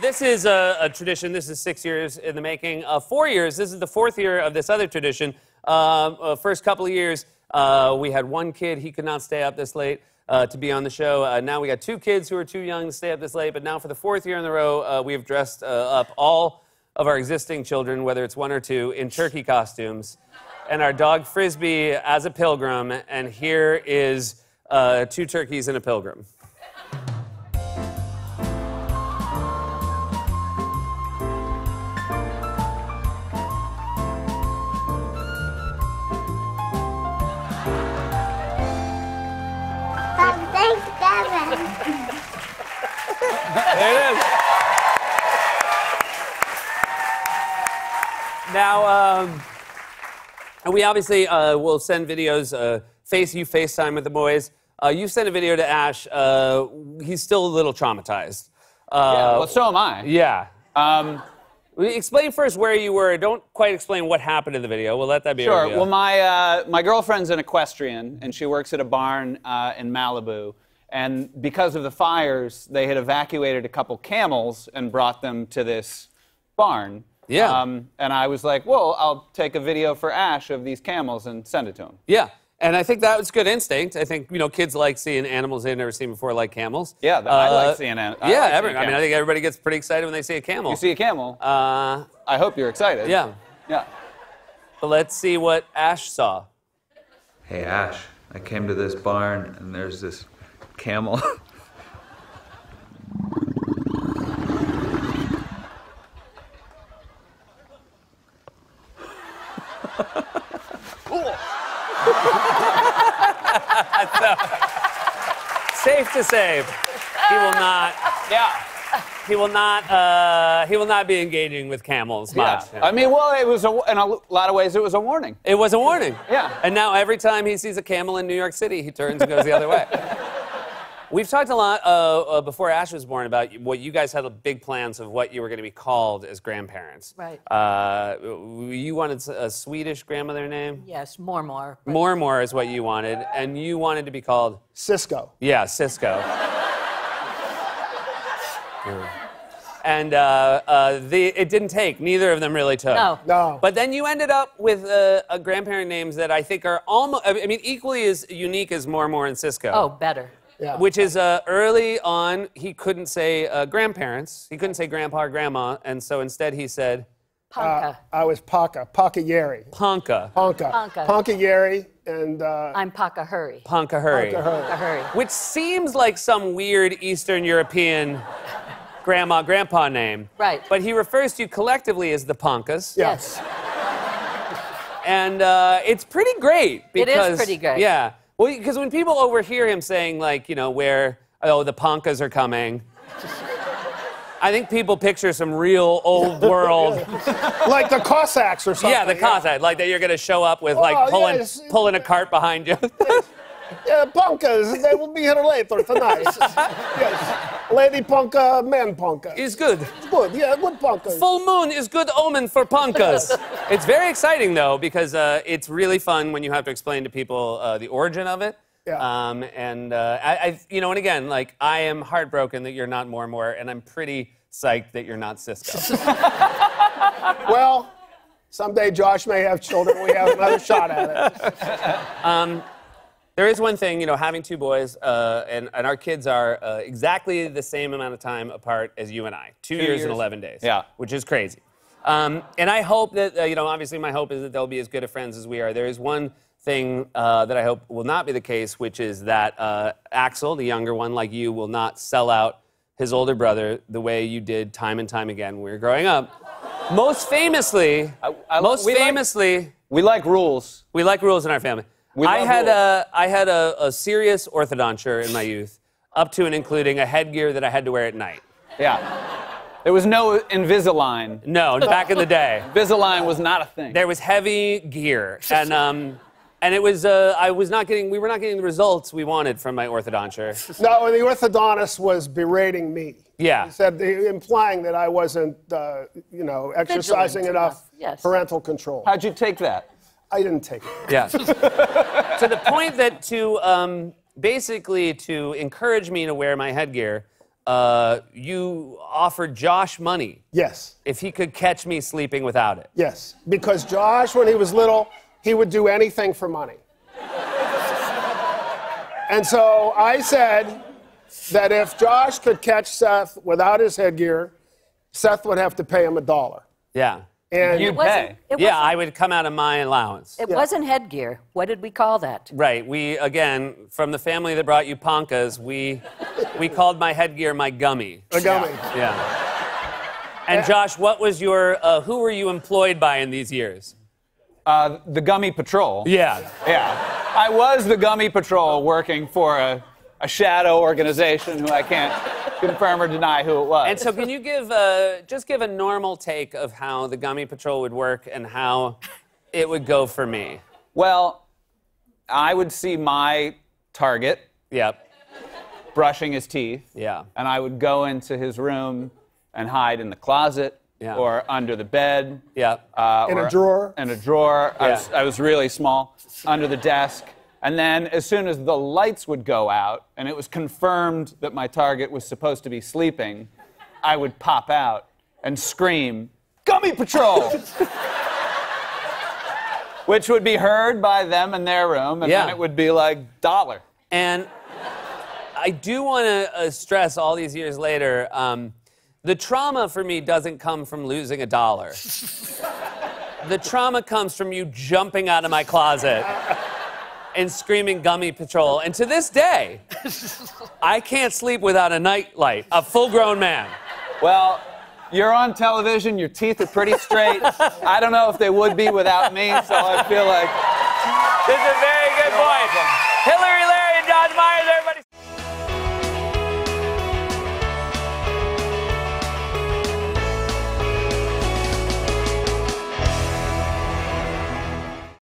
This is a, a tradition. This is six years in the making. Uh, four years. This is the fourth year of this other tradition. Um, uh, first couple of years, uh, we had one kid. He could not stay up this late uh, to be on the show. Uh, now we got two kids who are too young to stay up this late. But now, for the fourth year in a row, uh, we have dressed uh, up all of our existing children, whether it's one or two, in turkey costumes, and our dog Frisbee as a pilgrim. And here is uh, two turkeys and a pilgrim. There it is. Now, um, and we obviously uh, will send videos. Uh, face you FaceTime with the boys. Uh, you sent a video to Ash. Uh, he's still a little traumatized. Yeah, Uh, well, so am I. yeah. Um, Explain first where you were. Don't quite explain what happened in the video. We'll let that be. sure. Well, my uh, my girlfriend's an equestrian, and she works at a barn uh, in Malibu. And because of the fires, they had evacuated a couple camels and brought them to this barn. Yeah. Um, and I was like, well, I'll take a video for Ash of these camels and send it to him. Yeah. And I think that was good instinct. I think you know kids like seeing animals they've never seen before, like camels. Yeah, I like Uh, seeing an- I yeah, like seeing every, a I mean, I think everybody gets pretty excited when they see a camel. You see a camel? Uh, I hope you're excited. yeah. Yeah. But let's see what Ash saw. Hey Ash, I came to this barn and there's this camel. Safe to say, he will not. Yeah. He will not. Uh, he will not be engaging with camels much. Yeah. I mean, well, it was a, in a lot of ways, it was a warning. It was a warning. Yeah. And now every time he sees a camel in New York City, he turns and goes the other way. We've talked a lot uh, uh, before Ash was born about what you guys had the big plans of what you were going to be called as grandparents. Right. Uh, you wanted a Swedish grandmother name. Yes, more, more. but- More more is what you wanted, and you wanted to be called Cisco. yeah Cisco. Yeah. And uh, uh, the, it didn't take. Neither of them really took. No. No. But then you ended up with uh, a grandparent names that I think are almost, I mean, equally as unique as More More and Cisco. Oh, better. Yeah. Which is uh, early on, he couldn't say uh, grandparents. He couldn't say grandpa or grandma. And so instead he said Panka. I was Paka, Paka Yeri. Ponka. Ponka. Ponka. Ponka Yeri. And uh, I'm Paka Hurry. Ponka Hurry. Ponka Hurry. Which seems like some weird Eastern European grandma grandpa name. Right. But he refers to you collectively as the Ponkas. Yeah. Yes. And uh, it's pretty great because... It is pretty great. Yeah. Well, because when people overhear him saying like, you know, where oh the Ponkas are coming, I think people picture some real old world. like the Cossacks or something. yeah, the Cossack, like that you're gonna show up with like Oh, pulling yes. pulling a cart behind you. Yeah, Ponkas, they will be here later tonight. yes. Lady Ponka, man Ponka. it's good. It's good, yeah, good Ponka. Full moon is good omen for Ponkas. it's very exciting though because uh, it's really fun when you have to explain to people uh, the origin of it. Yeah. Um, and uh, I, I, you know, and again, like I am heartbroken that you're not more and more, and I'm pretty psyched that you're not Cisco. Well, someday Josh may have children. We have another shot at it. There is one thing, you know, having two boys, uh, and, and our kids are uh, exactly the same amount of time apart as you and I, two, years, and 11 days. Yeah. Which is crazy. Um, and I hope that, uh, you know, obviously my hope is that they'll be as good of friends as we are. There is one thing uh, that I hope will not be the case, which is that uh, Axel, the younger one, like you, will not sell out his older brother the way you did time and time again when we were growing up. Most famously, I- I- most we like- famously, We like rules. we like rules in our family. We I had a I had a, a serious orthodonture in my youth, up to and including a headgear that I had to wear at night. Yeah. There was no Invisalign. No, back in the day, Invisalign was not a thing. there was heavy gear, and um, and it was uh, I was not getting we were not getting the results we wanted from my orthodonture. No, and the orthodontist was berating me. Yeah. He said, implying that I wasn't, uh, you know, exercising Vigilant enough enough, yes. parental control. How'd you take that? I didn't take it. Yeah. to the point that to um, basically to encourage me to wear my headgear, uh, you offered Josh money Yes. if he could catch me sleeping without it. Yes. Because Josh, when he was little, he would do anything for money. and so I said that if Josh could catch Seth without his headgear, Seth would have to pay him a dollar. Yeah. And You'd It wasn't- pay. It Yeah, wasn't, I would come out of my allowance. it Yeah. wasn't headgear. What did we call that? Right. We again from the family that brought you ponkas. We we called my headgear my gummy. a gummy. Yeah. And Josh, what was your? Uh, who were you employed by in these years? Uh, the Gummy Patrol. Yeah. Yeah. I was the Gummy Patrol working for a, a shadow organization who I can't confirm or deny who it was. And so, can you give uh, just give a normal take of how the Gummy Patrol would work and how it would go for me? well, I would see my target Yep. brushing his teeth. Yeah. And I would go into his room and hide in the closet Yeah. or under the bed. Yep. Uh, In a drawer? In a drawer. I, was, I was really small. Under the desk. And then, as soon as the lights would go out and it was confirmed that my target was supposed to be sleeping, I would pop out and scream, Gummy Patrol! Which would be heard by them in their room, and Yeah. then it would be like, dollar. And I do want to uh, stress all these years later um, the trauma for me doesn't come from losing a dollar. the trauma comes from you jumping out of my closet and screaming Gummy Patrol. And to this day, I can't sleep without a nightlight, a full grown man. Well, you're on television, your teeth are pretty straight. I don't know if they would be without me, so I feel like. This is a very